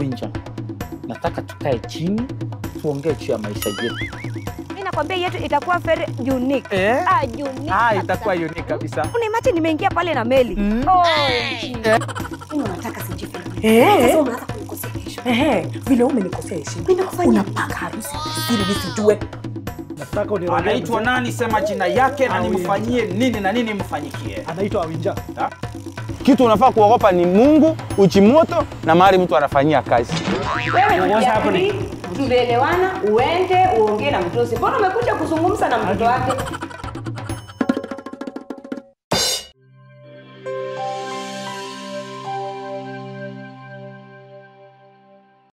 Awinja, nataka tukae chini tuongee juu ya maisha yetu. Mimi nakwambia yetu itakuwa very unique. Eh? Ah, unique. Ah, kabisa. itakuwa unique kabisa. Una imagine nimeingia pale na meli. Mm. Oh, Mimi nataka sijipe. Eh. Sasa unataka kunikosea heshima. Eh, vile umenikosea heshima. Unapanga harusi ili nisijue. Nataka uniroge Anaitwa nani? Sema jina yake na nimfanyie nini na nini mfanyikie. Anaitwa Awinja. Kitu unafaa kuogopa ni Mungu, uchi moto na mahali mtu anafanyia kazi. Wewe tumeelewana, uende uongee na mtosi. Mbona umekuja kuzungumza na mtoto wake?